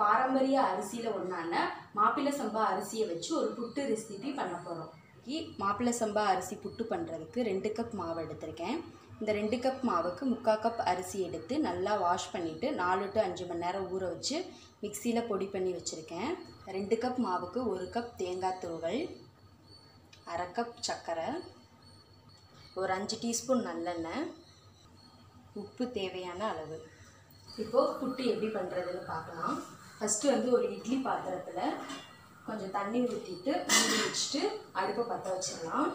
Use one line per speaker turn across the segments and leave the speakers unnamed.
பாரம்பரிய அரிசியில் ஒன்றான மாப்பிள்ளை சம்பா அரிசியை வச்சு ஒரு புட்டு ரெசிபி பண்ண போகிறோம் மாப்பிள்ளை சம்பா அரிசி புட்டு பண்ணுறதுக்கு ரெண்டு கப் மாவு எடுத்திருக்கேன். இந்த ரெண்டு கப் மாவுக்கு முக்கால் கப் அரிசி எடுத்து நல்லா வாஷ் பண்ணிவிட்டு நாலு டு அஞ்சு மணி நேரம் ஊற வச்சு மிக்சியில் பொடி பண்ணி வச்சுருக்கேன். ரெண்டு கப் மாவுக்கு ஒரு கப் தேங்காய் துருவல் அரை கப் சர்க்கரை ஒரு அஞ்சு டீஸ்பூன் நல்லெண்ணெய் உப்பு தேவையான அளவு. இப்போது புட்டு எப்படி பண்ணுறதுன்னு பார்க்கலாம். ஃபஸ்ட்டு வந்து ஒரு இட்லி பாத்திரத்தில் கொஞ்சம் தண்ணி ஊற்றிட்டு மூடி வச்சுட்டு அடுப்பை பற்ற வச்சிடலாம்.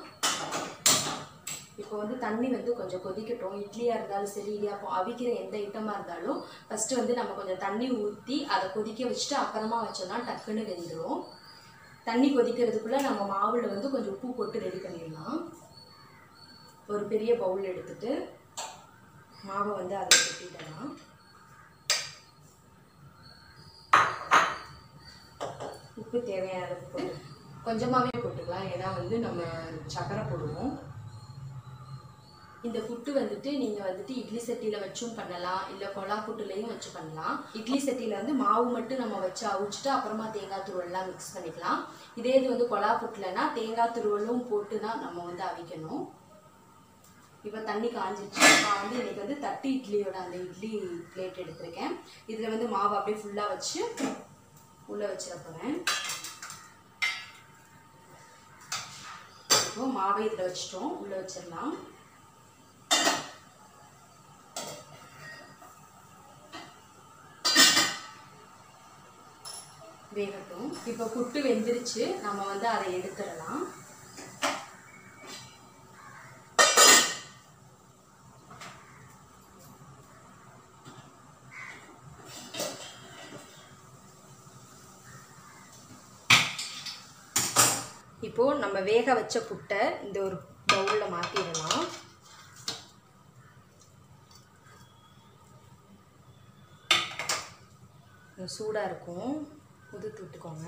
இப்போ வந்து தண்ணி வந்து கொஞ்சம் கொதிக்கட்டும். இட்லியாக இருந்தாலும் சரி இடியாப்பம் அவிக்கிற எந்த ஐட்டமாக இருந்தாலும் ஃபஸ்ட்டு வந்து நம்ம கொஞ்சம் தண்ணி ஊற்றி அதை கொதிக்க வச்சுட்டு அப்புறமா வச்சோம்னா டக்குன்னு வெந்துடும் தண்ணி கொதிக்கிறதுக்குள்ளே நம்ம மாவில் வந்து கொஞ்சம் உப்பு போட்டு ரெடி பண்ணிடலாம். ஒரு பெரிய பவுல் எடுத்துகிட்டு மாவை வந்து அதை கொட்டிடலாம். உப்பு தேவையான அளவுக்கு கொஞ்சமாகவே போட்டுக்கலாம். ஏன்னா வந்து நம்ம சக்கரை போடுவோம். இந்த புட்டு வந்துட்டு நீங்கள் வந்துட்டு இட்லி சட்டியில் வச்சும் பண்ணலாம். இல்லை கொலா புட்டுலையும் வச்சு பண்ணலாம். இட்லி சட்டியில் வந்து மாவு மட்டும் நம்ம வச்சு அவிச்சிட்டு அப்புறமா தேங்காய் துருவல்லாம் மிக்ஸ் பண்ணிக்கலாம். இதே இது வந்து கொலா புட்டுலனா தேங்காய் துருவலும் போட்டு தான் நம்ம வந்து அவிக்கணும். இப்போ தண்ணி காஞ்சிச்சு நான் வந்து எனக்கு வந்து தட்டு இட்லியோட அந்த இட்லி பிளேட் எடுத்திருக்கேன். இதில் வந்து மாவு அப்படியே ஃபுல்லாக வச்சு உள்ளே வச்சிட போகிறேன் இப்போ மாவை இதில் வச்சிட்டோம். உள்ளே வச்சிடலாம். வேகட்டும். இப்போ புட்டு வெந்துருச்சு. நம்ம வந்து அதை எடுத்துடலாம். இப்போது நம்ம வேக வச்ச புட்டை இந்த ஒரு பவுலில் மாற்றிடலாம் சூடாக இருக்கும். உதுத்து விட்டுக்கோங்க.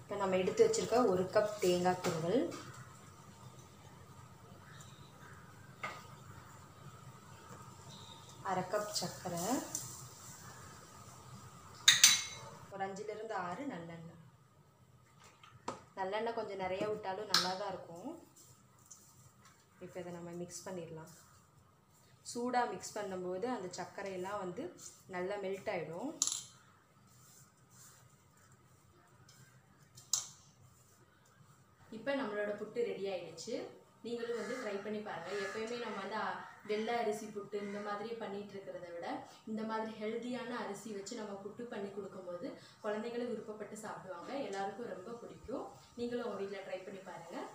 இப்போ நம்ம எடுத்து வச்சுருக்க ஒரு கப் தேங்காய் துருவல். அரை கப் சர்க்கரை. ஒரு அஞ்சுலேருந்து ஆறு நல்லெண்ணெய். நல்லெண்ணெய் கொஞ்சம் நிறையா விட்டாலும் நல்லா தான் இருக்கும். இப்போ இதை நம்ம மிக்ஸ் பண்ணிடலாம். சூடாக மிக்ஸ் பண்ணும்போது அந்த சர்க்கரையெல்லாம் வந்து நல்லா மெல்ட் ஆகிடும் இப்போ நம்மளோட புட்டு ரெடி ஆகிடுச்சு நீங்களும் வந்து ட்ரை பண்ணி பாருங்கள் எப்பயுமே நம்ம வந்து வெள்ளை அரிசி புட்டு இந்த மாதிரி பண்ணிட்டு இருக்கிறத விட இந்த மாதிரி ஹெல்த்தியான அரிசி வச்சு நம்ம புட்டு பண்ணி கொடுக்கும்போது குழந்தைங்களும் விருப்பப்பட்டு சாப்பிடுவாங்க. எல்லாருக்கும் ரொம்ப பிடிக்கும். நீங்களும் உங்கள் வீட்டில் ட்ரை பண்ணி பாருங்கள்